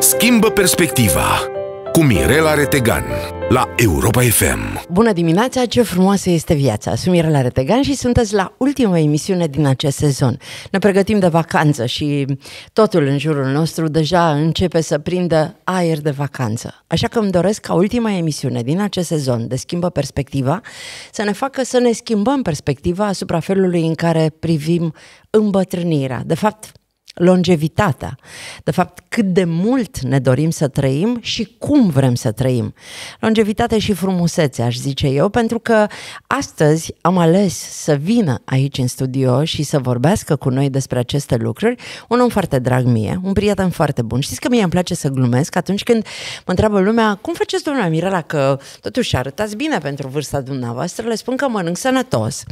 Schimbă perspectiva cu Mirela Retegan la Europa FM. Bună dimineața, ce frumoasă este viața! Sunt Mirela Retegan și sunteți la ultima emisiune din acest sezon. Ne pregătim de vacanță și totul în jurul nostru deja începe să prindă aer de vacanță. Așa că îmi doresc ca ultima emisiune din acest sezon de Schimbă Perspectiva să ne facă să ne schimbăm perspectiva asupra felului în care privim îmbătrânirea. De fapt, longevitatea, de fapt cât de mult ne dorim să trăim și cum vrem să trăim. Longevitate și frumusețe, aș zice eu, pentru că astăzi am ales să vină aici în studio și să vorbească cu noi despre aceste lucruri un om foarte drag mie, un prieten foarte bun. Știți că mie îmi place să glumesc atunci când mă întreabă lumea cum faceți, domnule Mirela, că totuși arătați bine pentru vârsta dumneavoastră, le spun că mănânc sănătos,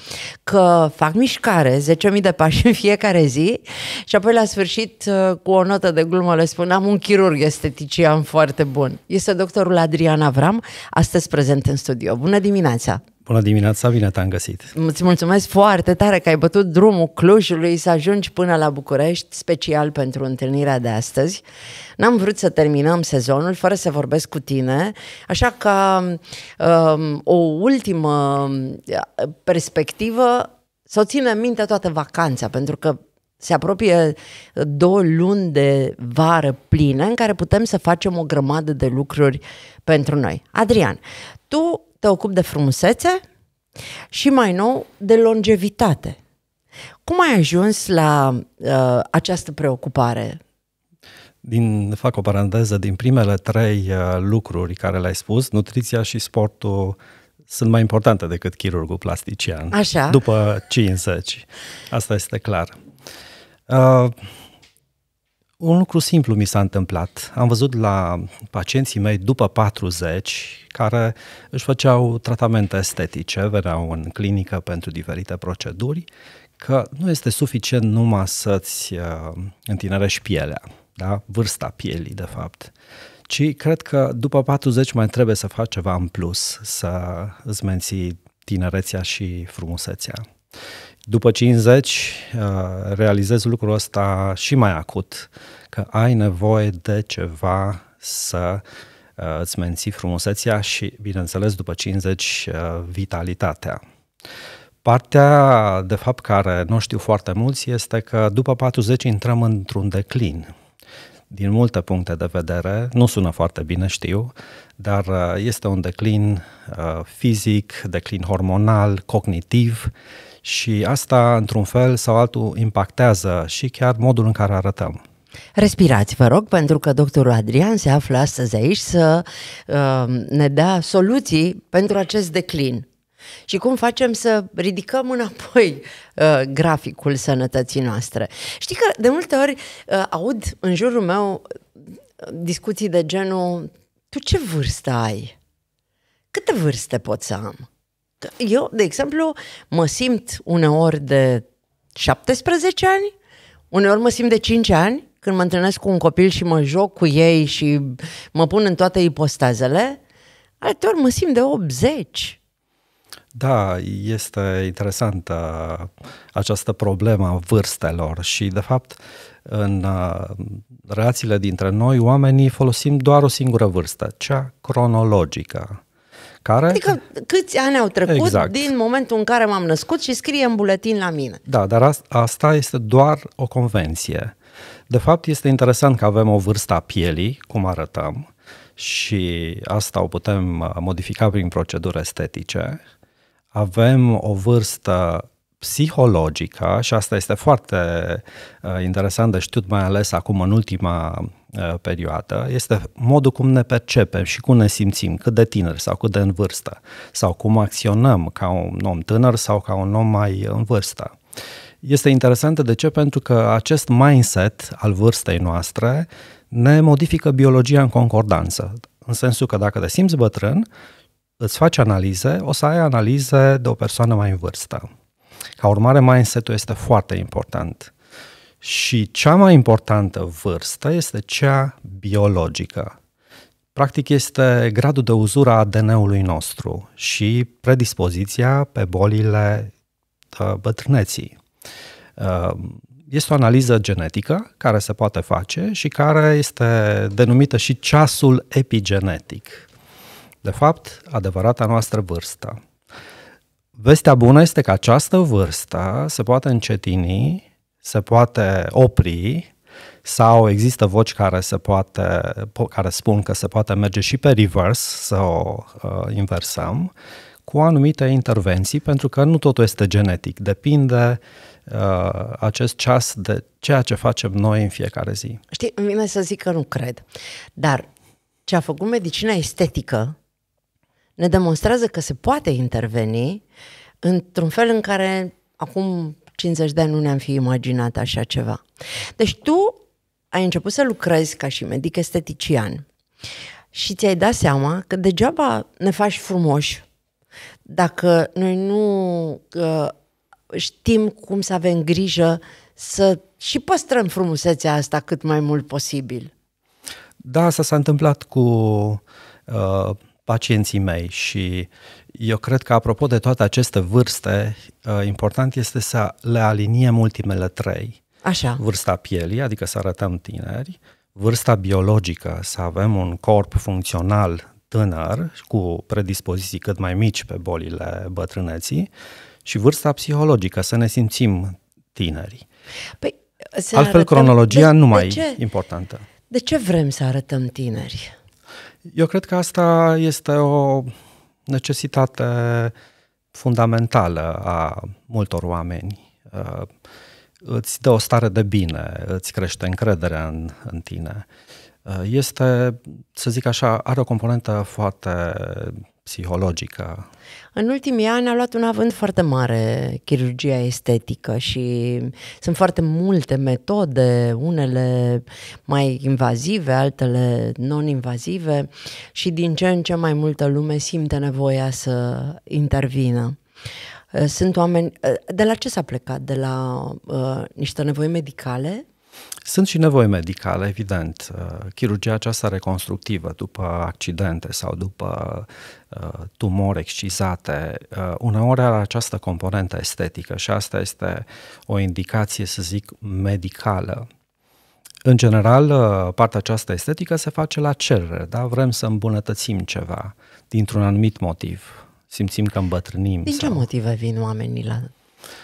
că fac mișcare, 10.000 de pași în fiecare zi și apoi la sfârșit, uh, cu o notă de glumă, le spun, am un chirurg estetician foarte bun. Este doctorul Adrian Avram, astăzi prezent în studio. Bună dimineața! Bună dimineața, bine te-am găsit! Îți mulțumesc foarte tare că ai bătut drumul Clujului să ajungi până la București, special pentru întâlnirea de astăzi. N-am vrut să terminăm sezonul fără să vorbesc cu tine, așa că um, o ultimă uh, perspectivă să o ținem minte toată vacanța, pentru că se apropie două luni de vară plină în care putem să facem o grămadă de lucruri pentru noi. Adrian, tu te ocupi de frumusețe și mai nou de longevitate. Cum ai ajuns la uh, această preocupare? Din, fac o paranteză, din primele trei uh, lucruri care le-ai spus, nutriția și sportul sunt mai importante decât chirurgul plastician. Așa. După 50. Asta este clar. Uh, un lucru simplu mi s-a întâmplat. Am văzut la pacienții mei după 40 care își făceau tratamente estetice, veneau în clinică pentru diferite proceduri, că nu este suficient numai să-ți uh, întinerești pielea, da? vârsta pielii, de fapt, ci cred că după 40 mai trebuie să faci ceva în plus, să îți menții tinerețea și frumusețea. După 50 uh, realizezi lucrul ăsta și mai acut, că ai nevoie de ceva să uh, îți menții frumusețea și, bineînțeles, după 50, uh, vitalitatea. Partea, de fapt, care nu știu foarte mulți este că după 40 intrăm într-un declin. Din multe puncte de vedere, nu sună foarte bine, știu, dar este un declin fizic, declin hormonal, cognitiv și asta, într-un fel sau altul, impactează și chiar modul în care arătăm. Respirați, vă rog, pentru că doctorul Adrian se află astăzi aici să uh, ne dea soluții pentru acest declin. Și cum facem să ridicăm înapoi uh, graficul sănătății noastre. Știi că de multe ori uh, aud în jurul meu discuții de genul tu ce vârstă ai? Câte vârste pot să am? Eu, de exemplu, mă simt uneori de 17 ani, uneori mă simt de 5 ani, când mă întâlnesc cu un copil și mă joc cu ei și mă pun în toate ipostazele, alteori mă simt de 80. Da, este interesantă această problemă a vârstelor și, de fapt, în uh, relațiile dintre noi, oamenii folosim doar o singură vârstă, cea cronologică. Care? Adică câți ani au trecut exact. din momentul în care m-am născut și scrie în buletin la mine. Da, dar asta este doar o convenție. De fapt, este interesant că avem o vârstă a pielii, cum arătăm, și asta o putem uh, modifica prin proceduri estetice. Avem o vârstă psihologică și asta este foarte uh, interesant de știut, mai ales acum în ultima uh, perioadă, este modul cum ne percepem și cum ne simțim, cât de tineri sau cât de în vârstă, sau cum acționăm ca un om tânăr sau ca un om mai în vârstă. Este interesant de ce? Pentru că acest mindset al vârstei noastre ne modifică biologia în concordanță. În sensul că dacă te simți bătrân, îți faci analize, o să ai analize de o persoană mai în vârstă. Ca urmare, mindset-ul este foarte important. Și cea mai importantă vârstă este cea biologică. Practic este gradul de uzură a ADN-ului nostru și predispoziția pe bolile uh, bătrâneții. Uh, este o analiză genetică care se poate face și care este denumită și ceasul epigenetic. De fapt, adevărata noastră vârstă. Vestea bună este că această vârstă se poate încetini, se poate opri sau există voci care, se poate, care spun că se poate merge și pe reverse, să o uh, inversăm, cu anumite intervenții, pentru că nu totul este genetic, depinde uh, acest ceas de ceea ce facem noi în fiecare zi. Știi, îmi vine să zic că nu cred, dar ce a făcut medicina estetică ne demonstrează că se poate interveni într-un fel în care acum 50 de ani nu ne-am fi imaginat așa ceva. Deci tu ai început să lucrezi ca și medic estetician și ți-ai dat seama că degeaba ne faci frumoși dacă noi nu uh, știm cum să avem grijă să și păstrăm frumusețea asta cât mai mult posibil. Da, asta s-a întâmplat cu uh, pacienții mei și eu cred că apropo de toate aceste vârste, uh, important este să le aliniem ultimele trei. Așa. Vârsta pielii, adică să arătăm tineri, vârsta biologică, să avem un corp funcțional tânăr, cu predispoziții cât mai mici pe bolile bătrâneții, și vârsta psihologică, să ne simțim tineri. Păi, Altfel, arătăm... cronologia de, nu mai e importantă. De ce vrem să arătăm tineri? Eu cred că asta este o necesitate fundamentală a multor oameni. Uh, îți dă o stare de bine, îți crește încrederea în, în tine. Uh, este, să zic așa, are o componentă foarte psihologică. În ultimii ani a luat un avânt foarte mare chirurgia estetică și sunt foarte multe metode, unele mai invazive, altele non-invazive și din ce în ce mai multă lume simte nevoia să intervină. Sunt oameni... De la ce s-a plecat? De la uh, niște nevoi medicale? Sunt și nevoi medicale, evident. Uh, chirurgia aceasta reconstructivă după accidente sau după uh, tumori excizate, uh, uneori are această componentă estetică și asta este o indicație, să zic, medicală. În general, partea aceasta estetică se face la cerere, da? Vrem să îmbunătățim ceva dintr-un anumit motiv. Simțim că îmbătrânim. Din sau... ce motive vin oamenii la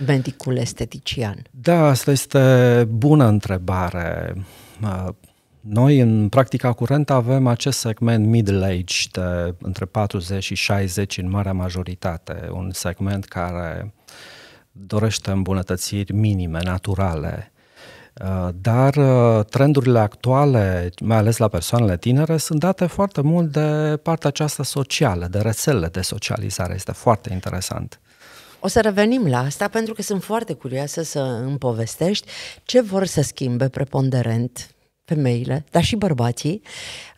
medicul estetician? Da, asta este bună întrebare. Noi, în practica curentă, avem acest segment middle age de între 40 și 60 în marea majoritate, un segment care dorește îmbunătățiri minime, naturale. Dar trendurile actuale, mai ales la persoanele tinere, sunt date foarte mult de partea aceasta socială, de rețelele de socializare. Este foarte interesant. O să revenim la asta pentru că sunt foarte curioasă să îmi povestești ce vor să schimbe preponderent femeile, dar și bărbații,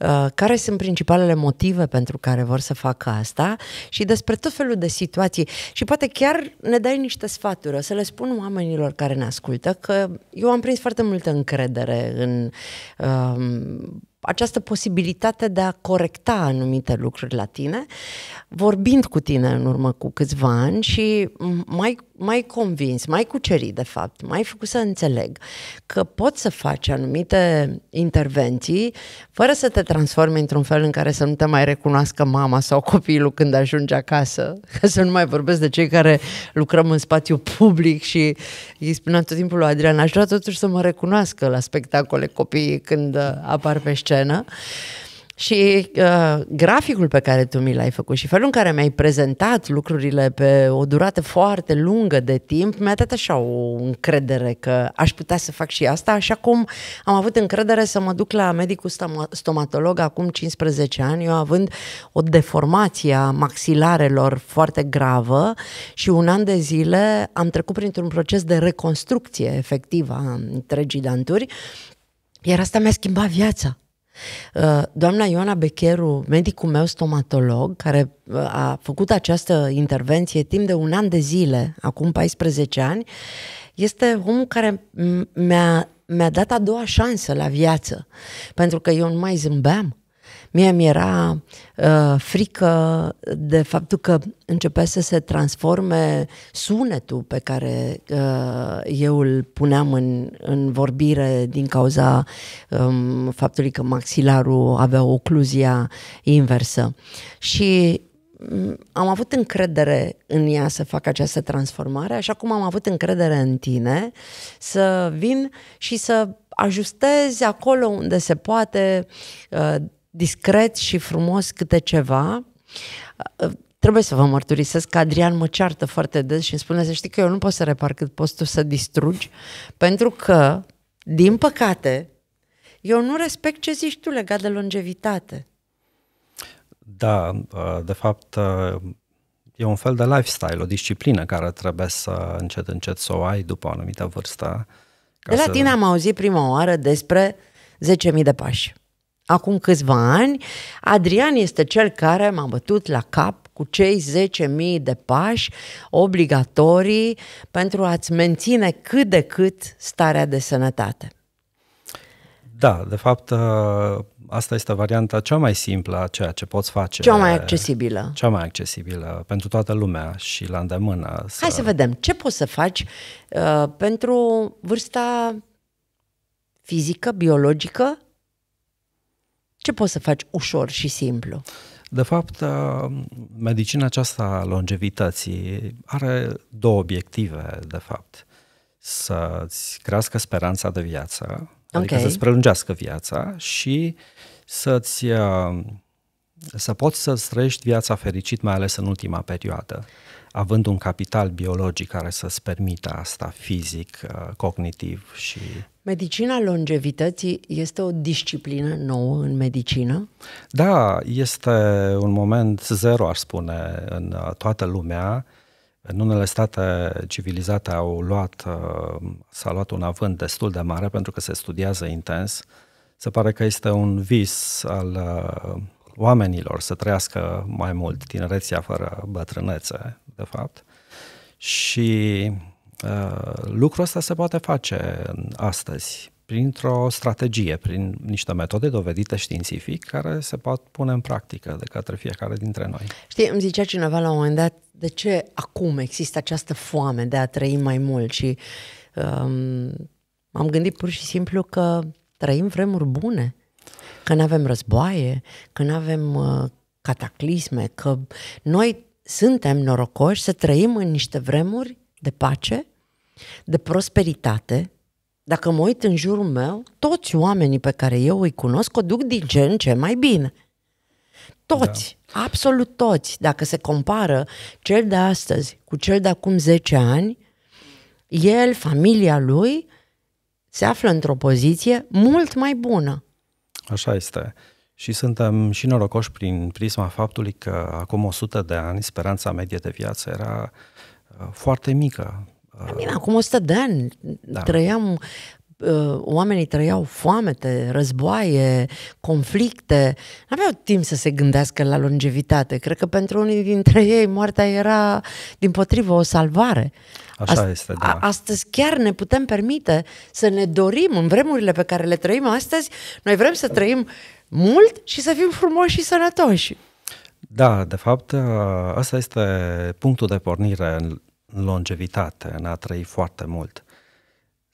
uh, care sunt principalele motive pentru care vor să facă asta și despre tot felul de situații. Și poate chiar ne dai niște sfaturi, o să le spun oamenilor care ne ascultă că eu am prins foarte multă încredere în um, această posibilitate de a corecta anumite lucruri la tine, vorbind cu tine în urmă cu câțiva ani și mai, mai convins, mai cucerit de fapt, mai făcut să înțeleg că poți să faci anumite intervenții fără să te transformi într-un fel în care să nu te mai recunoască mama sau copilul când ajungi acasă, ca să nu mai vorbesc de cei care lucrăm în spațiu public și îi spuneam tot timpul lui Adrian, aș vrea totuși să mă recunoască la spectacole copiii când apar pe scenă. Și uh, graficul pe care tu mi l-ai făcut și felul în care mi-ai prezentat lucrurile pe o durată foarte lungă de timp mi-a dat așa o încredere că aș putea să fac și asta, așa cum am avut încredere să mă duc la medicul stomatolog acum 15 ani, eu având o deformație a maxilarelor foarte gravă și un an de zile am trecut printr-un proces de reconstrucție efectivă a întregii danturi, iar asta mi-a schimbat viața. Uh, doamna Ioana Becheru, medicul meu stomatolog, care uh, a făcut această intervenție timp de un an de zile, acum 14 ani, este omul care mi-a, mi-a dat a doua șansă la viață. Pentru că eu nu mai zâmbeam, Mie mi-era uh, frică de faptul că începea să se transforme sunetul pe care uh, eu îl puneam în, în vorbire din cauza um, faptului că maxilarul avea o ocluzia inversă. Și mm, am avut încredere în ea să fac această transformare, așa cum am avut încredere în tine să vin și să ajustezi acolo unde se poate uh, discret și frumos câte ceva. Uh, trebuie să vă mărturisesc că Adrian mă ceartă foarte des și îmi spune să știi că eu nu pot să repar cât poți tu să distrugi, pentru că, din păcate, eu nu respect ce zici tu legat de longevitate. Da, uh, de fapt, e un fel de lifestyle, o disciplină care trebuie să încet, încet să o ai după o anumită vârstă. De la să... tine am auzit prima oară despre 10.000 de pași. Acum câțiva ani, Adrian este cel care m-a bătut la cap cu cei 10.000 de pași obligatorii pentru a-ți menține cât de cât starea de sănătate. Da, de fapt, asta este varianta cea mai simplă a ceea ce poți face. Cea mai accesibilă. Cea mai accesibilă pentru toată lumea și la îndemână. Să... Hai să vedem, ce poți să faci uh, pentru vârsta fizică, biologică? Ce poți să faci ușor și simplu? De fapt, uh, medicina aceasta a longevității are două obiective, de fapt. Să-ți crească speranța de viață, adică okay. să-ți prelungească viața și să-ți, uh, să poți să trăiești viața fericit, mai ales în ultima perioadă, având un capital biologic care să-ți permită asta, fizic, uh, cognitiv și... Medicina longevității este o disciplină nouă în medicină? Da, este un moment zero, aș spune, în uh, toată lumea. În unele state civilizate au luat, s-a luat un avânt destul de mare pentru că se studiază intens se pare că este un vis al uh, oamenilor să trăiască mai mult, tinerețea fără bătrânețe, de fapt. Și uh, lucrul ăsta se poate face astăzi printr-o strategie, prin niște metode dovedite științific care se pot pune în practică de către fiecare dintre noi. Știi, îmi zicea cineva la un moment dat de ce acum există această foame de a trăi mai mult și um, am gândit pur și simplu că trăim vremuri bune, că nu avem războaie, că nu avem uh, cataclisme, că noi suntem norocoși să trăim în niște vremuri de pace, de prosperitate. Dacă mă uit în jurul meu, toți oamenii pe care eu îi cunosc o duc din ce în ce mai bine. Toți, da. absolut toți. Dacă se compară cel de astăzi cu cel de acum 10 ani, el, familia lui, se află într-o poziție mult mai bună. Așa este. Și suntem și norocoși prin prisma faptului că acum 100 de ani speranța medie de viață era uh, foarte mică. Bine, acum 100 de ani da. trăiam uh, oamenii trăiau foamete, războaie, conflicte, nu aveau timp să se gândească la longevitate. Cred că pentru unii dintre ei moartea era, din potrivă, o salvare. Așa Ast- este, da. Astăzi chiar ne putem permite să ne dorim în vremurile pe care le trăim astăzi, noi vrem să trăim mult și să fim frumoși și sănătoși. Da, de fapt, ăsta este punctul de pornire în longevitate, în a trăi foarte mult.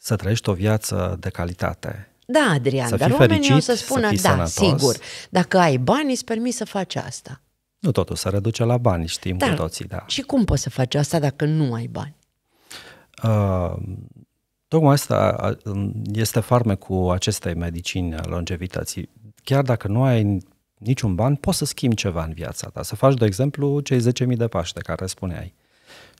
Să trăiești o viață de calitate. Da, Adrian, să dar oamenii fericit, o să spună, să da, sănătos. sigur, dacă ai bani, îți permis să faci asta. Nu totul se reduce la bani, știm dar, cu toții, da. Și cum poți să faci asta dacă nu ai bani? Uh, tocmai asta este farmecul acestei medicini a longevității. Chiar dacă nu ai niciun ban, poți să schimbi ceva în viața ta. Să faci, de exemplu, cei 10.000 de pași de care spuneai.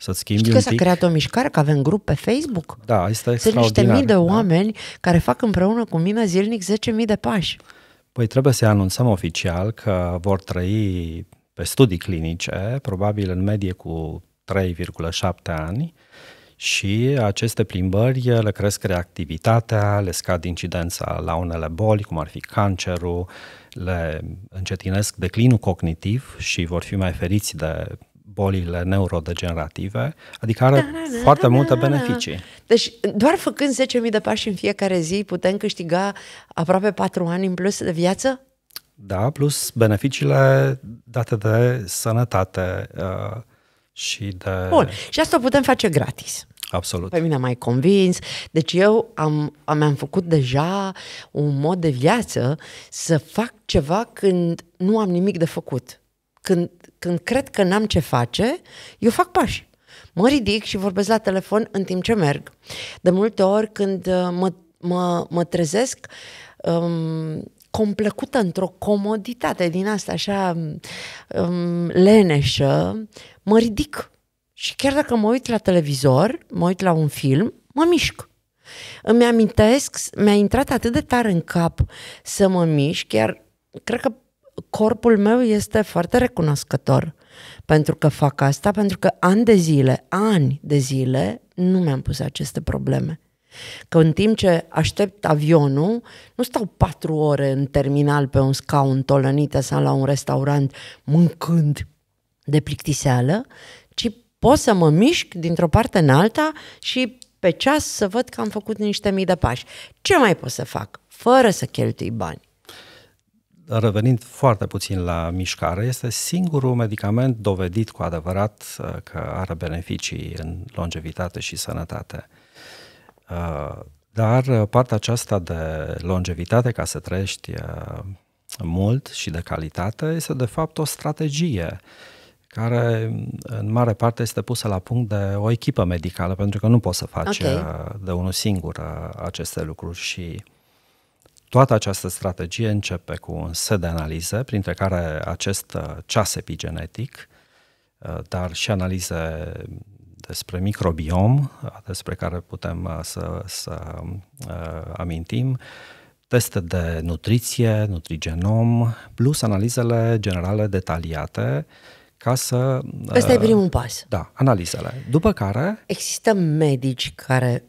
Să-ți schimbi Știi că s-a creat o mișcare, că avem grup pe Facebook? Da, este Sunt niște mii de da? oameni care fac împreună cu mine zilnic 10.000 de pași. Păi trebuie să anunțăm oficial că vor trăi pe studii clinice, probabil în medie cu 3,7 ani, și aceste plimbări le cresc reactivitatea, le scad incidența la unele boli, cum ar fi cancerul, le încetinesc declinul cognitiv și vor fi mai feriți de bolile neurodegenerative, adică are da, da, da, foarte da, multe da, beneficii. Deci doar făcând 10.000 de pași în fiecare zi putem câștiga aproape 4 ani în plus de viață? Da, plus beneficiile date de sănătate uh, și de... Bun, și asta o putem face gratis. Absolut. Pe mine m-ai convins. Deci eu am, am, mi-am făcut deja un mod de viață să fac ceva când nu am nimic de făcut. Când, când cred că n-am ce face, eu fac pași. Mă ridic și vorbesc la telefon în timp ce merg. De multe ori când uh, mă, mă, mă trezesc um, complăcută într-o comoditate din asta așa um, leneșă, mă ridic. Și chiar dacă mă uit la televizor, mă uit la un film, mă mișc. Îmi amintesc, mi-a intrat atât de tare în cap să mă mișc, chiar cred că corpul meu este foarte recunoscător pentru că fac asta, pentru că ani de zile, ani de zile, nu mi-am pus aceste probleme. Că în timp ce aștept avionul, nu stau patru ore în terminal pe un scaun tolănită sau la un restaurant mâncând de plictiseală, ci pot să mă mișc dintr-o parte în alta și pe ceas să văd că am făcut niște mii de pași. Ce mai pot să fac? Fără să cheltui bani. Revenind foarte puțin la mișcare, este singurul medicament dovedit cu adevărat uh, că are beneficii în longevitate și sănătate. Uh, dar uh, partea aceasta de longevitate, ca să trăiești mult și de calitate, este de fapt o strategie care în mare parte este pusă la punct de o echipă medicală, pentru că nu poți să faci okay. de unul singur aceste lucruri și toată această strategie începe cu un set de analize, printre care acest ceas epigenetic, dar și analize despre microbiom, despre care putem să, să uh, amintim, teste de nutriție, nutrigenom, plus analizele generale detaliate, ca să... Ăsta uh, e primul pas. Da, analizele. După care... Există medici care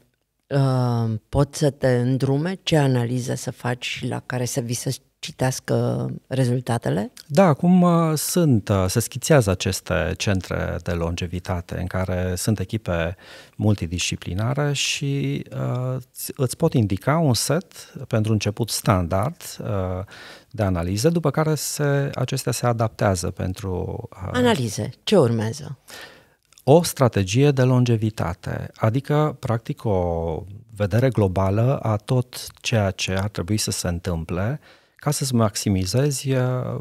uh, pot să te îndrume ce analiză să faci și la care să vii să citească rezultatele? Da, acum uh, sunt, uh, se schițează aceste centre de longevitate în care sunt echipe multidisciplinare și uh, îți pot indica un set pentru început standard uh, de analize, după care se, acestea se adaptează pentru... Uh, Analize. Ce urmează? O strategie de longevitate, adică, practic, o vedere globală a tot ceea ce ar trebui să se întâmple ca să-ți maximizezi uh,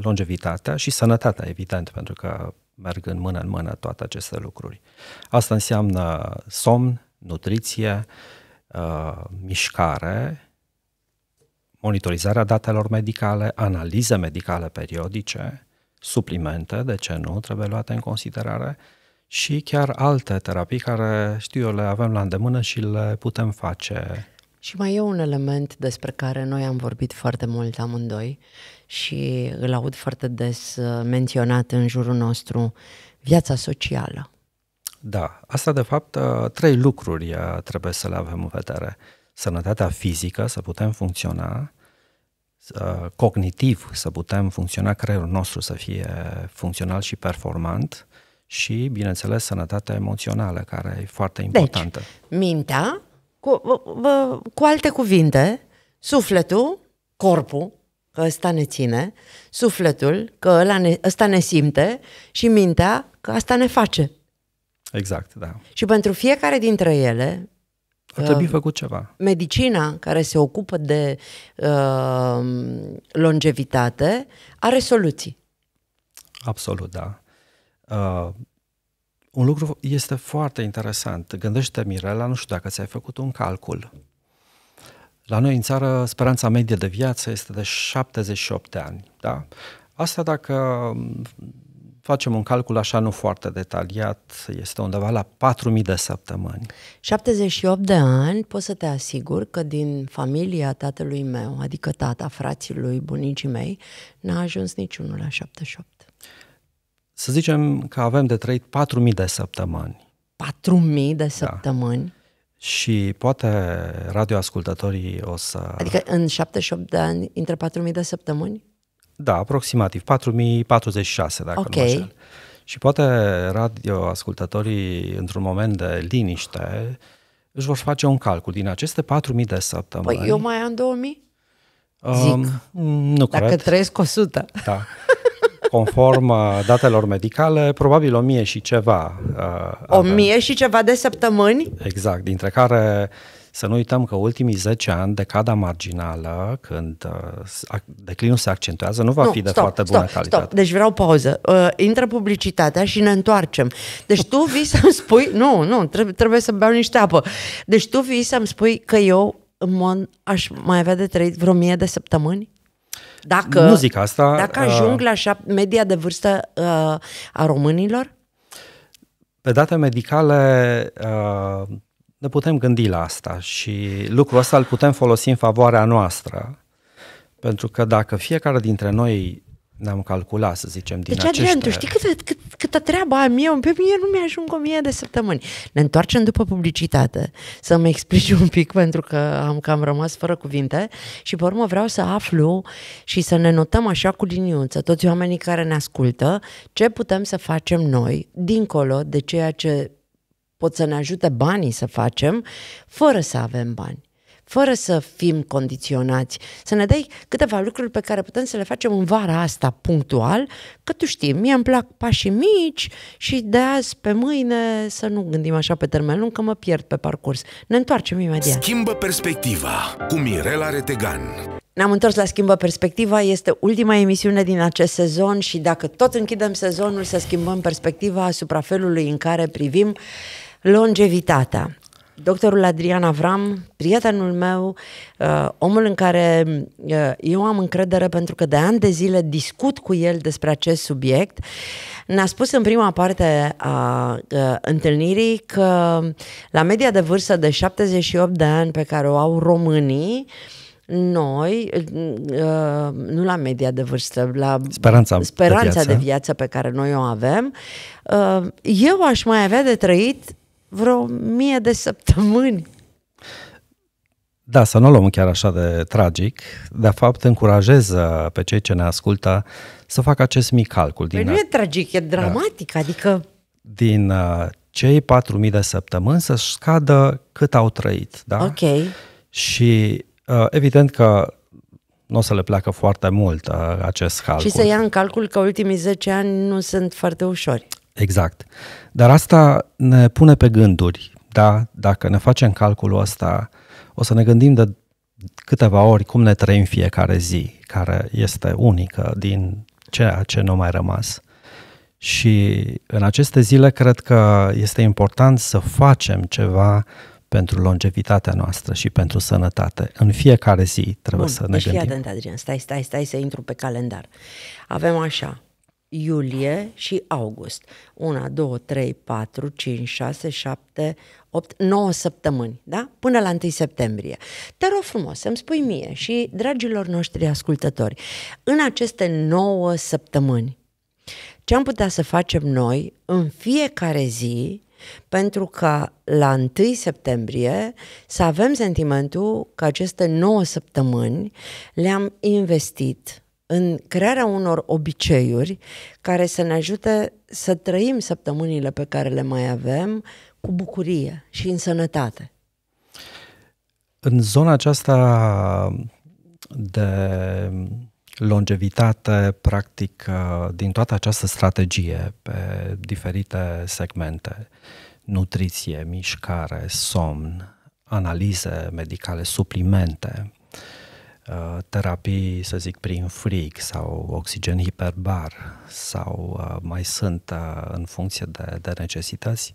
longevitatea și sănătatea, evident, pentru că merg în mână în mână toate aceste lucruri. Asta înseamnă somn, nutriție, uh, mișcare, monitorizarea datelor medicale, analize medicale periodice, suplimente, de ce nu, trebuie luate în considerare și chiar alte terapii care, știu eu, le avem la îndemână și le putem face și mai e un element despre care noi am vorbit foarte mult amândoi și îl aud foarte des uh, menționat în jurul nostru, viața socială. Da, asta de fapt uh, trei lucruri uh, trebuie să le avem în vedere. Sănătatea fizică, să putem funcționa, cognitiv, să putem funcționa, creierul nostru să fie funcțional și performant și, bineînțeles, sănătatea emoțională, care e foarte deci, importantă. Deci, mintea, cu, cu alte cuvinte, sufletul, corpul, că ăsta ne ține, sufletul, că ăla ne, ăsta ne simte și mintea, că asta ne face. Exact, da. Și pentru fiecare dintre ele, ar trebui uh, făcut ceva. Medicina care se ocupă de uh, longevitate are soluții. Absolut, da. Uh, un lucru este foarte interesant. Gândește, Mirela, nu știu dacă ți-ai făcut un calcul. La noi în țară speranța medie de viață este de 78 de ani. Da? Asta dacă facem un calcul așa nu foarte detaliat, este undeva la 4.000 de săptămâni. 78 de ani, pot să te asigur că din familia tatălui meu, adică tata, frații lui, bunicii mei, n-a ajuns niciunul la 78 să zicem că avem de trăit 4.000 de săptămâni. 4.000 de săptămâni? Da. Și poate radioascultătorii o să... Adică în 78 de ani, între 4.000 de săptămâni? Da, aproximativ, 4046 dacă okay. nu așa. Și poate radioascultătorii, într-un moment de liniște, își vor face un calcul din aceste 4.000 de săptămâni. Păi eu mai am 2.000? Zic. Um, nu Dacă cred. trăiesc 100. Da. Conform uh, datelor medicale, probabil o mie și ceva. uh, O avem. mie și ceva de săptămâni? Exact, dintre care să nu uităm că ultimii 10 ani, decada marginală, când uh, s- ac- declinul se accentuează, nu va nu, fi de stop, foarte bună stop, calitate. Stop. Deci vreau pauză. Uh, intră publicitatea și ne întoarcem. Deci tu vii să-mi spui... Nu, nu, trebuie, trebuie să beau niște apă. Deci tu vii să-mi spui că eu în mod, aș mai avea de trăit vreo mie de săptămâni? Dacă, Nu zic asta, Dacă uh, ajung la șap- media de vârstă uh, a românilor? Pe date medicale uh, ne putem gândi la asta și lucrul ăsta îl putem folosi în favoarea noastră, pentru că dacă fiecare dintre noi ne-am calculat, să zicem, din Deci, acești... Adrian, tu știi câtă, cât, câtă treabă am eu? Pe mie nu mi-ajung o mie de săptămâni. Ne întoarcem după publicitate să-mi explici un pic, pentru că am cam rămas fără cuvinte și pe urmă vreau să aflu și să ne notăm așa cu liniuță, toți oamenii care ne ascultă, ce putem să facem noi, dincolo de ceea ce pot să ne ajute banii să facem, fără să avem bani fără să fim condiționați, să ne dai câteva lucruri pe care putem să le facem în vara asta punctual, că tu știi, mie îmi plac pașii mici și de azi pe mâine să nu gândim așa pe termen lung, că mă pierd pe parcurs. Ne întoarcem imediat. Schimbă perspectiva cu Mirela Retegan. Ne-am întors la Schimbă Perspectiva, este ultima emisiune din acest sezon și dacă tot închidem sezonul să schimbăm perspectiva asupra felului în care privim longevitatea. Doctorul Adrian Avram, prietenul meu, uh, omul în care uh, eu am încredere pentru că de ani de zile discut cu el despre acest subiect, ne-a spus în prima parte a uh, întâlnirii că la media de vârstă de 78 de ani pe care o au românii, noi, uh, nu la media de vârstă, la Speranța de speranța viață. de viață pe care noi o avem, uh, eu aș mai avea de trăit vreo mie de săptămâni. Da, să nu o luăm chiar așa de tragic. De fapt, încurajez uh, pe cei ce ne ascultă să facă acest mic calcul Păi din, nu e tragic, e dramatic, adică din uh, cei 4.000 de săptămâni să-și scadă cât au trăit. Da? ok, Și uh, evident că nu o să le pleacă foarte mult uh, acest calcul. și să ia în calcul că ultimii 10 ani nu sunt foarte ușori. Exact. Dar asta ne pune pe gânduri. Da? Dacă ne facem calculul ăsta, o să ne gândim de câteva ori cum ne trăim fiecare zi, care este unică din ceea ce nu a mai rămas. Și în aceste zile cred că este important să facem ceva pentru longevitatea noastră și pentru sănătate. În fiecare zi trebuie Bun, să ne deci fii gândim. atent, Adrian, stai, stai, stai să intru pe calendar. Avem așa, iulie și august. Una, două, trei, patru, cinci, șase, șapte, opt, nouă săptămâni, da? Până la 1 septembrie. Te rog frumos să-mi spui mie și dragilor noștri ascultători, în aceste nouă săptămâni, ce am putea să facem noi în fiecare zi pentru ca la 1 septembrie să avem sentimentul că aceste 9 săptămâni le-am investit în crearea unor obiceiuri care să ne ajute să trăim săptămânile pe care le mai avem cu bucurie și în sănătate. În zona aceasta de longevitate, practic, uh, din toată această strategie pe diferite segmente, nutriție, mișcare, somn, analize medicale, suplimente, uh, terapii, să zic, prin frig sau oxigen hiperbar sau uh, mai sunt uh, în funcție de, de necesități,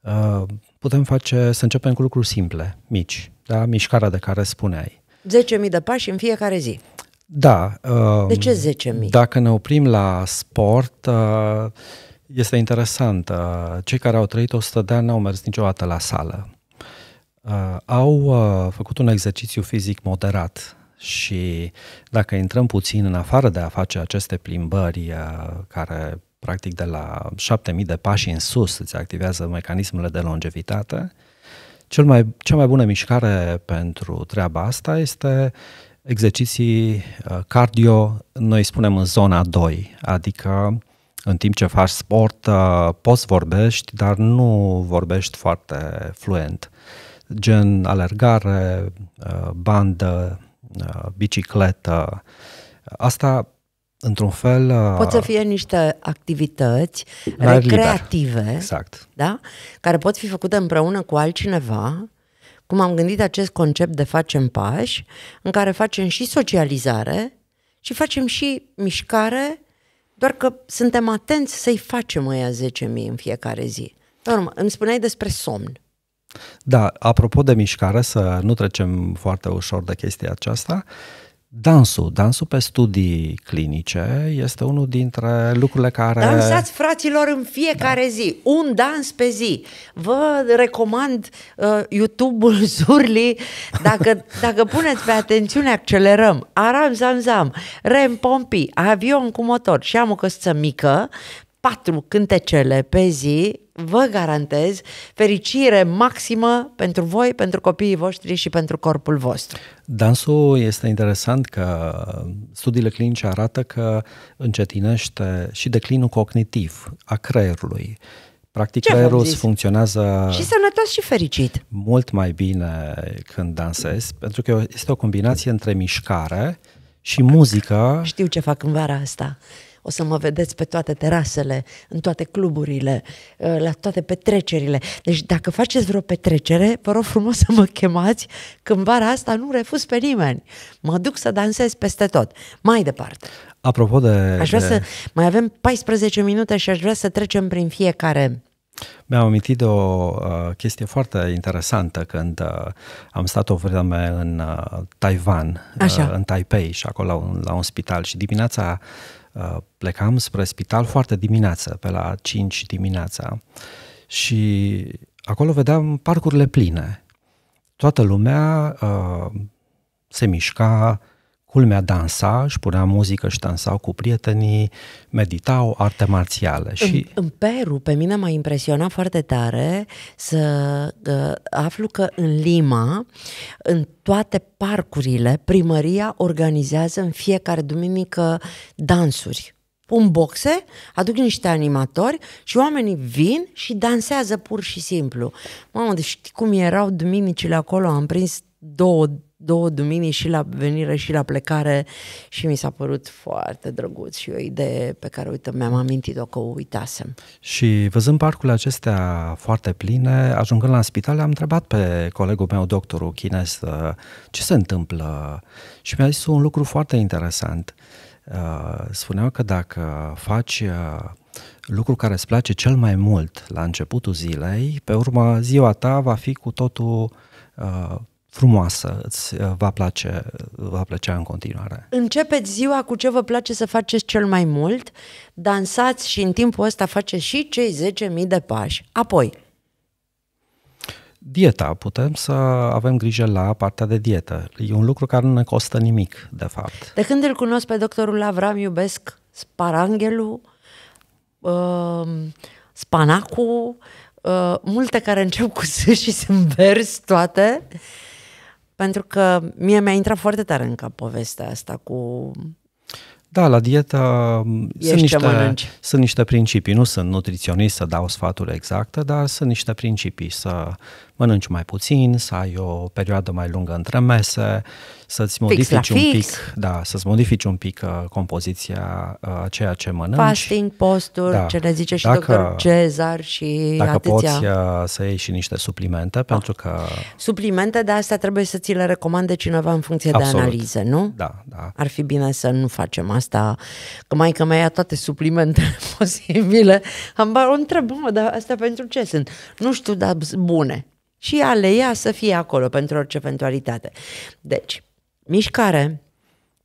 uh, putem face, să începem cu lucruri simple, mici, da? mișcarea de care spuneai. 10.000 de pași în fiecare zi. Da. Uh, De ce 10.000? Dacă ne oprim la sport, uh, este interesant. Uh, cei care au trăit 100 de ani n-au mers niciodată la sală. Uh, au uh, făcut un exercițiu fizic moderat și dacă intrăm puțin în afară de a face aceste plimbări uh, care practic de la 7000 de pași în sus îți activează mecanismele de longevitate, cel mai, cea mai bună mișcare pentru treaba asta este exerciții uh, cardio, noi spunem în zona 2, adică în timp ce faci sport uh, poți vorbești, dar nu vorbești foarte fluent. Gen alergare, uh, bandă, uh, bicicletă. Asta, într-un fel... Uh, pot să fie niște activități La aer recreative, liber. Exact. da? care pot fi făcute împreună cu altcineva, cum am gândit acest concept de facem pași, în care facem și socializare și facem și mișcare, doar că suntem atenți să-i facem ăia 10.000 în fiecare zi. Pe urmă, îmi spuneai despre somn. Da, apropo de mișcare, să nu trecem foarte ușor de chestia aceasta, Dansul, dansul pe studii clinice este unul dintre lucrurile care... Dansați, fraților, în fiecare da. zi, un dans pe zi. Vă recomand uh, YouTube-ul Zurli, dacă, dacă puneți pe atențiune, accelerăm. Aram, zam, zam, rem, pompi, avion cu motor. Și am o căsță mică, patru cântecele pe zi, vă garantez fericire maximă pentru voi, pentru copiii voștri și pentru corpul vostru. Dansul este interesant că studiile clinice arată că încetinește și declinul cognitiv a creierului. Practic, Ce creierul funcționează... Și sănătos și fericit. Mult mai bine când dansezi, pentru că este o combinație între mișcare și muzică. Știu ce fac în vara asta o să mă vedeți pe toate terasele, în toate cluburile, uh, la toate petrecerile. Deci dacă faceți vreo petrecere, vă rog frumos să mă chemați, când vara asta nu refuz pe nimeni. Mă duc să dansez peste tot. Mai departe. Apropo de... Aș vrea de... să... Mai avem 14 minute și aș vrea să trecem prin fiecare mi-am amintit de o uh, chestie foarte interesantă când uh, am stat o vreme în uh, Taiwan, uh, în Taipei și acolo la un, la un spital și dimineața Uh, plecam spre spital foarte dimineață, pe la 5 dimineața și acolo vedeam parcurile pline. Toată lumea uh, se mișca, culmea dansa, își punea muzică și dansau cu prietenii, meditau arte marțiale. În, și... în Peru, pe mine m-a impresionat foarte tare să uh, aflu că în Lima, în toate parcurile, primăria organizează în fiecare duminică dansuri pun boxe, aduc niște animatori și oamenii vin și dansează pur și simplu. Mamă, deci știi cum erau duminicile acolo? Am prins două două duminii și la venire și la plecare și mi s-a părut foarte drăguț și o idee pe care, uite, mi-am amintit-o că o uitasem. Și văzând parcurile acestea foarte pline, ajungând la spital, am întrebat pe colegul meu, doctorul chinez, uh, ce se întâmplă și mi-a zis un lucru foarte interesant. Uh, spuneau că dacă faci uh, lucru care îți place cel mai mult la începutul zilei, pe urmă ziua ta va fi cu totul frumoasă, îți uh, va place, va plăcea în continuare. Începeți ziua cu ce vă place să faceți cel mai mult, dansați și în timpul ăsta faceți și cei 10.000 de pași. Apoi, Dieta, putem să avem grijă la partea de dietă. E un lucru care nu ne costă nimic, de fapt. De când îl cunosc pe doctorul Avram, iubesc sparanghelul, uh, spanacul, uh, multe care încep cu S și sunt vers toate. Uh, pentru că mie mi-a intrat foarte tare în cap povestea asta cu da, la dietă sunt niște, sunt niște principii, nu sunt nutriționist să dau sfaturi exacte, dar sunt niște principii, să mănânci mai puțin, să ai o perioadă mai lungă între mese, să-ți modifici un fix. pic, da, să-ți modifici un pic uh, compoziția uh, ceea ce mănânci. Fasting, posturi, da. ce le zice și dacă, doctor Cezar și Dacă atâția. poți uh, să iei și niște suplimente, ah. pentru că... Suplimente, de astea trebuie să ți le recomande cineva în funcție Absolut. de analize, nu? Da, da. Ar fi bine să nu facem asta, că mai că mai ia toate suplimentele posibile. Am o întreb, mă, dar astea pentru ce sunt? Nu știu, dar bune și ale ea să fie acolo pentru orice eventualitate. Deci, mișcare,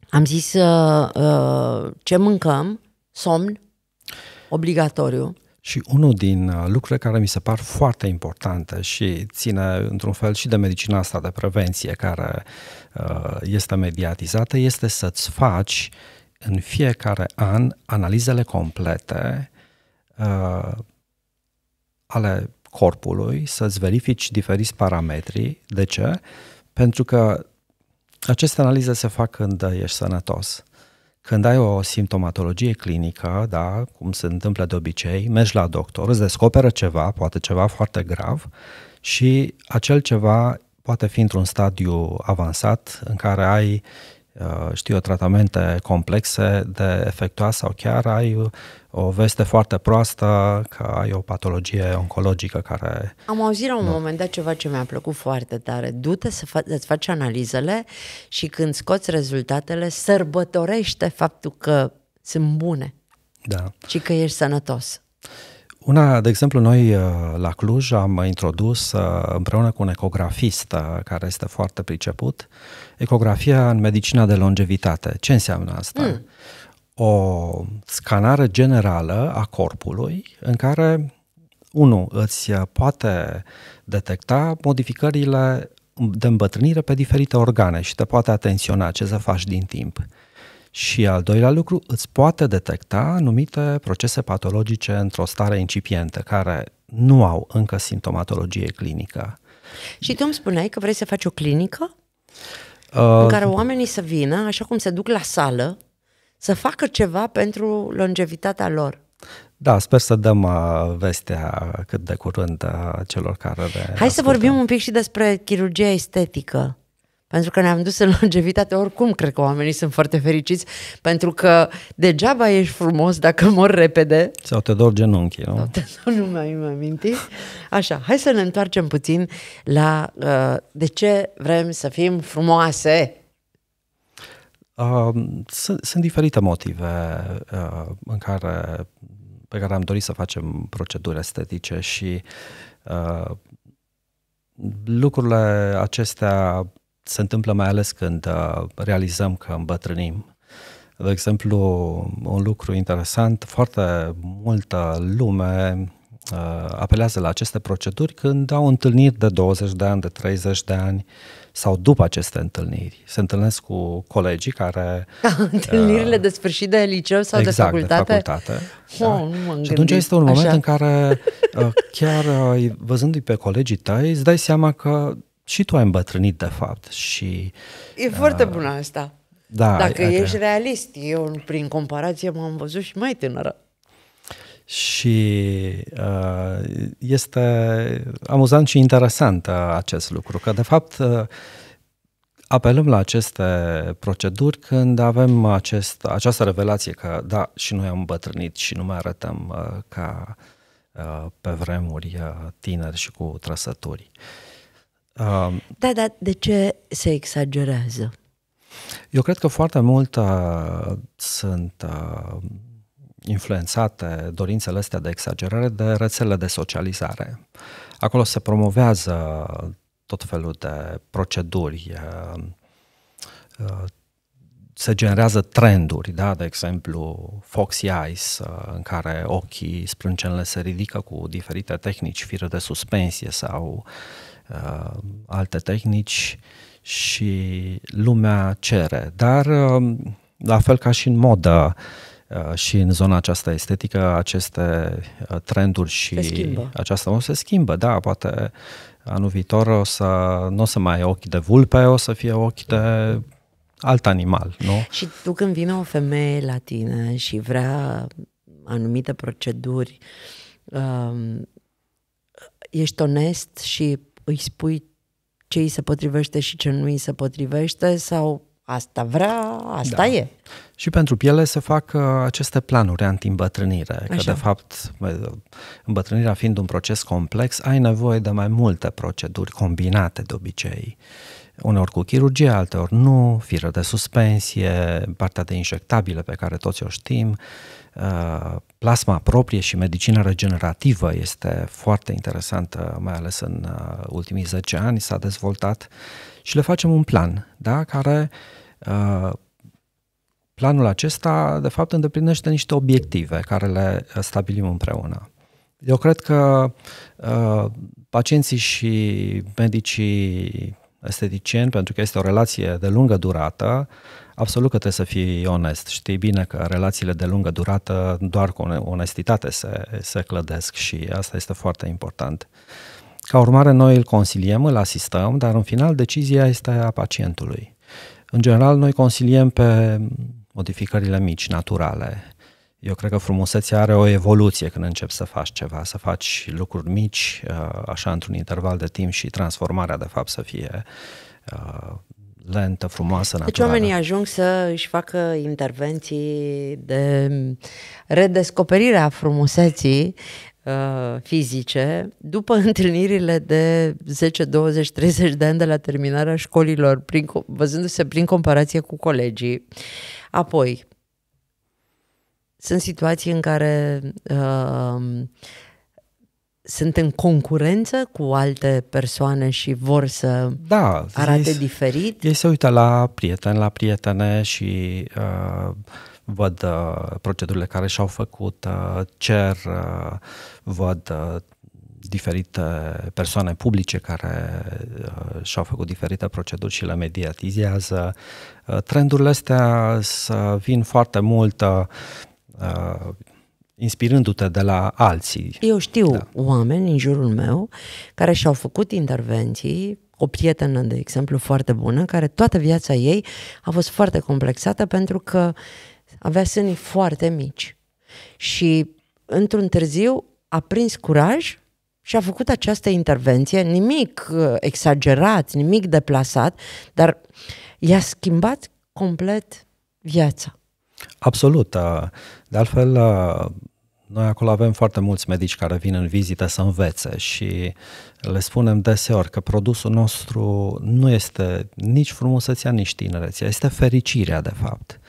am zis uh, uh, ce mâncăm, somn, obligatoriu. Și unul din uh, lucrurile care mi se par foarte importante și ține într-un fel și de medicina asta de prevenție care uh, este mediatizată este să-ți faci în fiecare an analizele complete uh, ale corpului, să-ți verifici diferiți parametri. De ce? Pentru că aceste analize se fac când ești sănătos. Când ai o simptomatologie clinică, da, cum se întâmplă de obicei, mergi la doctor, îți descoperă ceva, poate ceva foarte grav, și acel ceva poate fi într-un stadiu avansat în care ai uh, știu eu, tratamente complexe de efectuat sau chiar ai o veste foarte proastă că ai o patologie oncologică care... Am auzit la un nu. moment dat ceva ce mi-a plăcut foarte tare. Du-te să fa- îți faci analizele și când scoți rezultatele, sărbătorește faptul că sunt bune da. și că ești sănătos. Una, de exemplu, noi uh, la Cluj am introdus uh, împreună cu un ecografist uh, care este foarte priceput, ecografia în medicina de longevitate. Ce înseamnă asta? Mm. O scanare generală a corpului în care, unul, îți poate detecta modificările de îmbătrânire pe diferite organe și te poate atenționa ce să faci din timp. Și al doilea lucru, îți poate detecta anumite procese patologice într-o stare incipientă, care nu au încă simptomatologie clinică. Și tu îmi spuneai că vrei să faci o clinică uh, în care oamenii să vină, așa cum se duc la sală, să facă ceva pentru longevitatea lor. Da, sper să dăm uh, vestea cât de curând uh, celor care le Hai ascultă. să vorbim un pic și despre chirurgia estetică. Pentru că ne-am dus în longevitate, oricum cred că oamenii sunt foarte fericiți, pentru că degeaba ești frumos dacă mor repede. Sau te dor genunchii, nu? Sau te dor, nu mai mai aminti. Așa, hai să ne întoarcem puțin la uh, de ce vrem să fim frumoase. Uh, sunt, sunt diferite motive uh, în care, pe care am dorit să facem proceduri estetice și uh, lucrurile acestea se întâmplă mai ales când uh, realizăm că îmbătrânim. De exemplu, un lucru interesant, foarte multă lume uh, apelează la aceste proceduri când au întâlniri de 20 de ani, de 30 de ani sau după aceste întâlniri. Se întâlnesc cu colegii care... Întâlnirile uh, de sfârșit de liceu sau exact, de facultate? de facultate. Oh, da. Și atunci este un moment Așa. în care uh, chiar uh, văzându-i pe colegii tăi îți dai seama că și tu ai îmbătrânit de fapt și... E foarte uh, bună asta. Da, Dacă ai, ești realist, eu prin comparație m-am văzut și mai tânără. Și uh, este amuzant și interesant uh, acest lucru, că de fapt uh, apelăm la aceste proceduri când avem acest, această revelație că da, și noi am îmbătrânit și nu mai arătăm uh, ca uh, pe vremuri uh, tineri și cu trăsături. Uh, Uh, da, dar de ce se exagerează? Eu cred că foarte mult uh, sunt uh, influențate dorințele astea de exagerare de rețelele de socializare. Acolo se promovează tot felul de proceduri, uh, uh, se generează trenduri, da? de exemplu Foxy Eyes, uh, în care ochii, sprâncenele se ridică cu diferite tehnici, fire de suspensie sau uh, alte tehnici și lumea cere. Dar, uh, la fel ca și în modă, uh, și în zona aceasta estetică, aceste uh, trenduri și aceasta o se schimbă, da, poate anul viitor o să, nu o să mai ai ochi de vulpe, o să fie ochi de alt animal, nu? Și tu când vine o femeie la tine și vrea anumite proceduri, um, ești onest și îi spui ce îi se potrivește și ce nu îi se potrivește sau asta vrea, asta da. e. Și pentru piele se fac uh, aceste planuri anti-îmbătrânire, că de fapt îmbătrânirea fiind un proces complex, ai nevoie de mai multe proceduri combinate de obicei. Uneori cu chirurgie, alteori nu, firă de suspensie, partea de injectabile pe care toți o știm, Uh, plasma proprie și medicina regenerativă este foarte interesantă, mai ales în uh, ultimii 10 ani s-a dezvoltat și le facem un plan, da, care uh, planul acesta de fapt îndeplinește niște obiective care le stabilim împreună. Eu cred că pacienții și medicii esteticieni, pentru că este o relație de lungă durată, Absolut că trebuie să fii onest. Știi bine că relațiile de lungă durată doar cu onestitate se, se clădesc și asta este foarte important. Ca urmare, noi îl consiliem, îl asistăm, dar în final decizia este a pacientului. În general, noi consiliem pe modificările mici, naturale. Eu cred că frumusețea are o evoluție când începi să faci ceva, să faci lucruri mici, uh, așa într-un interval de timp și transformarea de fapt să fie uh, lentă, frumoasă, naturală. Deci oamenii ajung să își facă intervenții de redescoperire a frumuseții uh, fizice după întâlnirile de 10, 20, 30 de ani de la terminarea școlilor, prin, văzându-se prin comparație cu colegii. Apoi, sunt situații în care uh, sunt în concurență cu alte persoane și vor să da, arate ei, diferit? Ei se uită la prieteni, la prietene și uh, văd uh, procedurile care și-au făcut, uh, cer, uh, văd uh, diferite persoane publice care uh, și-au făcut diferite proceduri și le mediatizează. Uh, trendurile astea să vin foarte mult uh, uh, inspirându-te de la alții. Eu știu da. oameni în jurul meu care și-au făcut intervenții, o prietenă, de exemplu, foarte bună, care toată viața ei a fost foarte complexată pentru că avea sânii foarte mici. Și într-un târziu a prins curaj și a făcut această intervenție, nimic uh, exagerat, nimic deplasat, dar i-a schimbat complet viața. Absolut. Uh, de altfel, uh, noi acolo avem foarte mulți medici care vin în vizită să învețe și le spunem deseori că produsul nostru nu este nici frumusețea, nici tinerețea, este fericirea, de fapt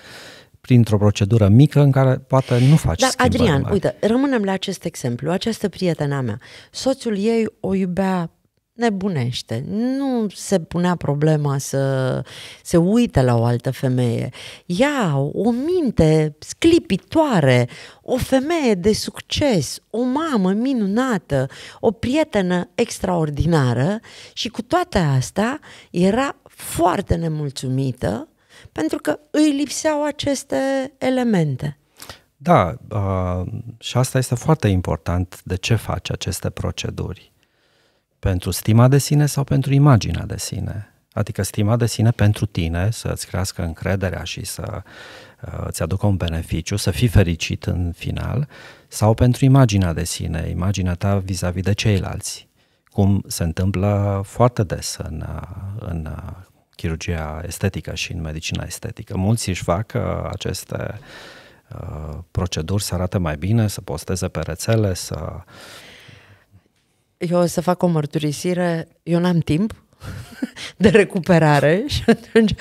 printr-o procedură mică în care poate nu faci Dar, Adrian, mari. uite, rămânem la acest exemplu. Această prietena mea, soțul ei o iubea nebunește. Nu se punea problema să se uite la o altă femeie. Ea, o minte sclipitoare, o femeie de succes, o mamă minunată, o prietenă extraordinară și cu toate astea era foarte nemulțumită pentru că îi lipseau aceste elemente. Da, uh, și asta este foarte important de ce faci aceste proceduri pentru stima de sine sau pentru imaginea de sine. Adică stima de sine pentru tine, să îți crească încrederea și să uh, îți aducă un beneficiu, să fii fericit în final, sau pentru imaginea de sine, imaginea ta vis-a-vis de ceilalți, cum se întâmplă foarte des în, uh, în uh, chirurgia estetică și în medicina estetică. Mulți își fac uh, aceste uh, proceduri să arate mai bine, să posteze pe rețele, să eu o să fac o mărturisire, eu n-am timp de recuperare și atunci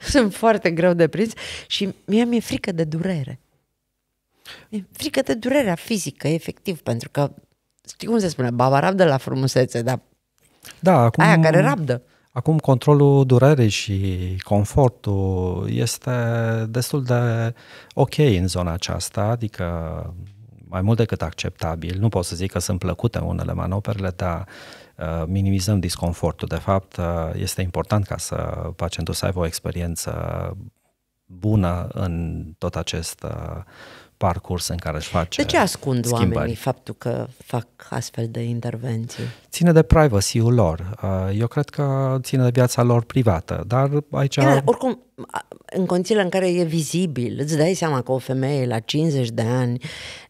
sunt foarte greu de prins și mie mi-e frică de durere. Mi-e frică de durerea fizică, efectiv, pentru că știi cum se spune, baba rabdă la frumusețe, dar da, acum, aia care rabdă. Acum controlul durerii și confortul este destul de ok în zona aceasta, adică mai mult decât acceptabil. Nu pot să zic că sunt plăcute unele manoperele, dar uh, minimizăm disconfortul. De fapt, uh, este important ca să pacientul să aibă o experiență bună în tot acest uh, parcurs în care își face De ce ascund schimbări. oamenii faptul că fac astfel de intervenții? Ține de privacy-ul lor. Eu cred că ține de viața lor privată, dar aici... Bine, oricum, în condițiile în care e vizibil, îți dai seama că o femeie la 50 de ani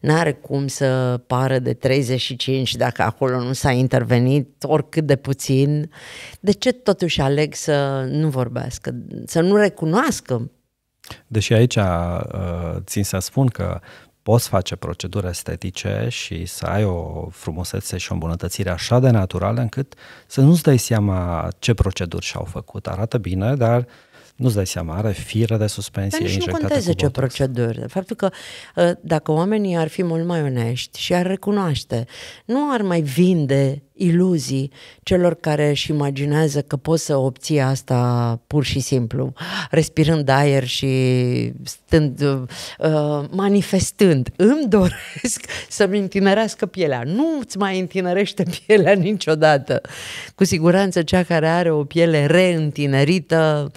n-are cum să pară de 35 dacă acolo nu s-a intervenit oricât de puțin. De ce totuși aleg să nu vorbească, să nu recunoască Deși aici uh, țin să spun că poți face proceduri estetice și să ai o frumusețe și o îmbunătățire așa de naturală încât să nu-ți dai seama ce proceduri și-au făcut. Arată bine, dar nu-ți dai seama, are fire de suspensie Dar nici nu contează ce proceduri. Faptul că ă, dacă oamenii ar fi mult mai onești și ar recunoaște, nu ar mai vinde iluzii celor care își imaginează că poți să obții asta pur și simplu, respirând aer și stând, uh, manifestând. Îmi doresc să-mi întinerească pielea. Nu îți mai întinerește pielea niciodată. Cu siguranță cea care are o piele reîntinerită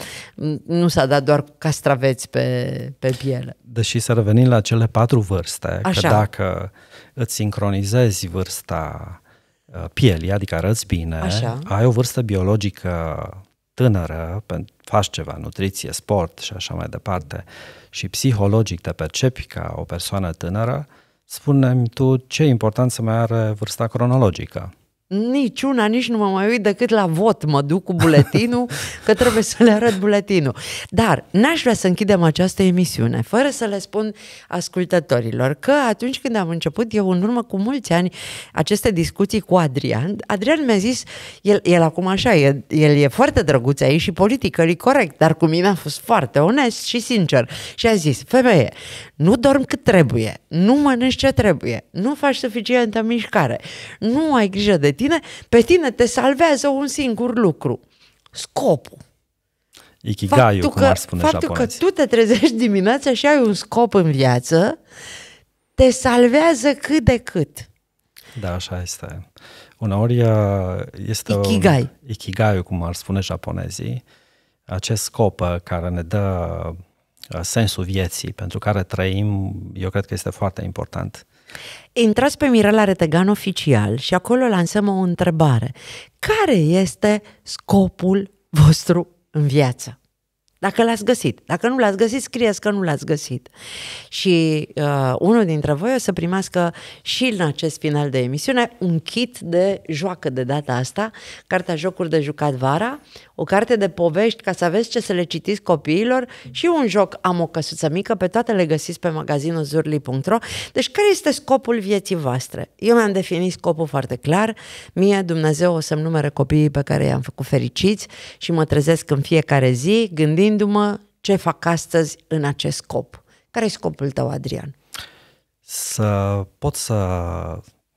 nu s-a dat doar castraveți pe, pe piele. Deși să revenim la cele patru vârste, Așa. că dacă îți sincronizezi vârsta Uh, pielii, adică arăți bine, Așa. ai o vârstă biologică tânără, faci ceva, nutriție, sport și așa mai departe, și psihologic te percepi ca o persoană tânără, spune tu ce e important să mai are vârsta cronologică. Niciuna, nici nu mă mai uit decât la vot. Mă duc cu buletinul, că trebuie să le arăt buletinul. Dar n-aș vrea să închidem această emisiune fără să le spun ascultătorilor că atunci când am început eu în urmă cu mulți ani aceste discuții cu Adrian, Adrian mi-a zis, el, el acum așa, el, el e foarte drăguț aici și politică, e corect, dar cu mine a fost foarte onest și sincer. Și a zis, femeie, nu dorm cât trebuie, nu mănânci ce trebuie, nu faci suficientă mișcare, nu ai grijă de tine, pe tine te salvează un singur lucru, scopul. Ikigai, cum că, ar spune Faptul japonezi. că tu te trezești dimineața și ai un scop în viață, te salvează cât de cât. Da, așa este. Uneori este Ikigai. Un, ikigai, cum ar spune japonezii, acest scop uh, care ne dă uh, sensul vieții pentru care trăim, eu cred că este foarte important. Intrați pe Mirela Retegan oficial și acolo lansăm o întrebare. Care este scopul vostru în viață? Dacă l-ați găsit. Dacă nu l-ați găsit, scrieți că nu l-ați găsit. Și uh, unul dintre voi o să primească și în acest final de emisiune un kit de joacă de data asta, cartea Jocuri de jucat vara, o carte de povești ca să aveți ce să le citiți copiilor și un joc Am o căsuță mică, pe toate le găsiți pe magazinul zurli.ro. Deci care este scopul vieții voastre? Eu mi-am definit scopul foarte clar. Mie Dumnezeu o să-mi numere copiii pe care i-am făcut fericiți și mă trezesc în fiecare zi gândindu-mă ce fac astăzi în acest scop. Care e scopul tău, Adrian? Să pot să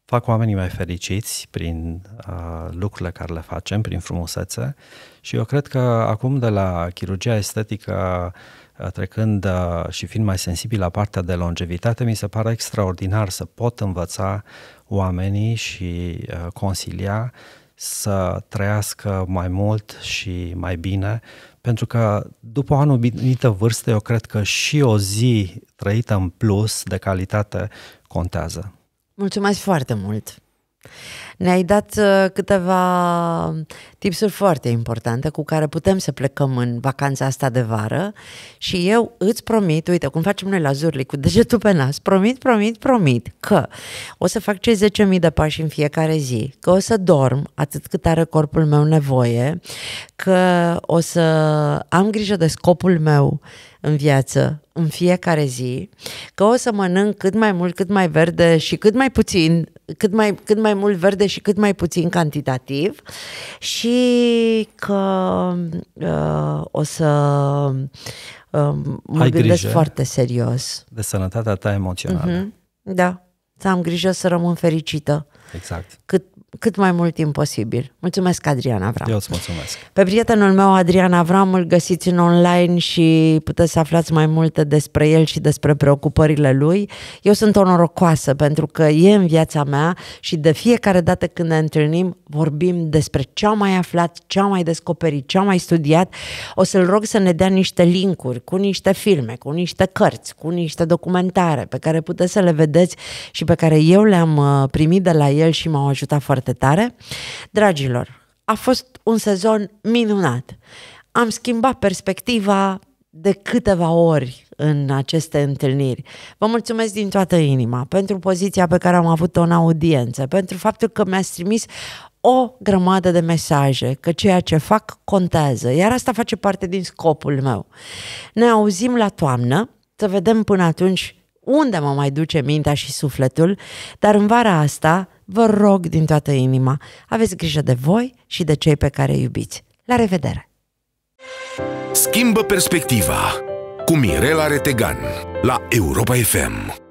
fac oamenii mai fericiți prin uh, lucrurile care le facem, prin frumusețe și eu cred că acum de la chirurgia estetică uh, trecând uh, și fiind mai sensibil la partea de longevitate, mi se pare extraordinar să pot învăța oamenii și uh, consilia să trăiască mai mult și mai bine, pentru că după o anumită vârstă, eu cred că și o zi trăită în plus de calitate contează. Mulțumesc foarte mult! Ne-ai dat uh, câteva tipsuri foarte importante cu care putem să plecăm în vacanța asta de vară și eu îți promit, uite cum facem noi la Zurli cu degetul pe nas, promit, promit, promit că o să fac cei 10.000 de pași în fiecare zi, că o să dorm atât cât are corpul meu nevoie, că o să am grijă de scopul meu în viață, în fiecare zi, că o să mănânc cât mai mult, cât mai verde și cât mai puțin, cât mai, cât mai mult verde și cât mai puțin cantitativ și că uh, o să uh, mă Ai gândesc grijă foarte serios. De sănătatea ta emoțională. Mhm. Da, să am grijă să rămân fericită Exact. cât cât mai mult timp posibil. Mulțumesc, Adrian Avram. Eu îți mulțumesc. Pe prietenul meu, Adrian Avram, îl găsiți în online și puteți să aflați mai multe despre el și despre preocupările lui. Eu sunt onorocoasă pentru că e în viața mea și de fiecare dată când ne întâlnim vorbim despre ce am mai aflat, ce am mai descoperit, ce am mai studiat. O să-l rog să ne dea niște linkuri cu niște filme, cu niște cărți, cu niște documentare pe care puteți să le vedeți și pe care eu le-am uh, primit de la el și m-au ajutat foarte tare. Dragilor, a fost un sezon minunat. Am schimbat perspectiva de câteva ori în aceste întâlniri. Vă mulțumesc din toată inima pentru poziția pe care am avut-o în audiență, pentru faptul că mi-ați trimis o grămadă de mesaje, că ceea ce fac contează, iar asta face parte din scopul meu. Ne auzim la toamnă, să vedem până atunci unde mă mai duce mintea și sufletul, dar în vara asta vă rog din toată inima, aveți grijă de voi și de cei pe care îi iubiți. La revedere! Schimbă perspectiva cu Mirela Retegan la Europa FM.